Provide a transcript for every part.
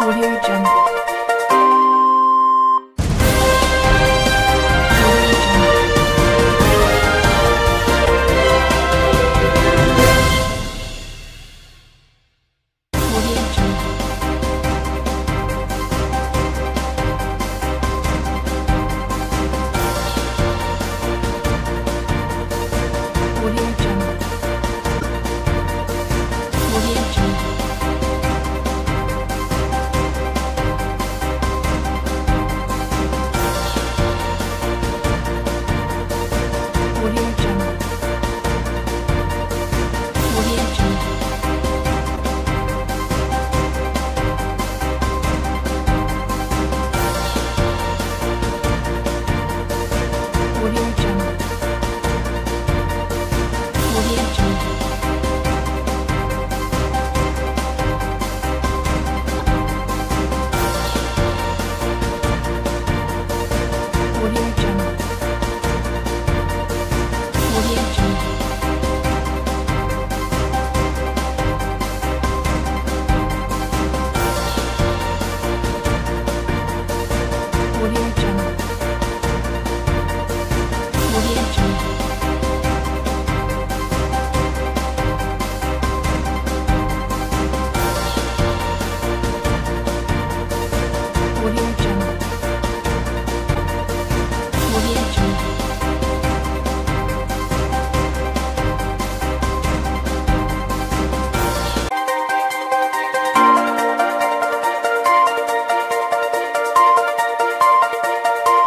Audio Jungle. 我有一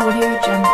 Audio Jungle.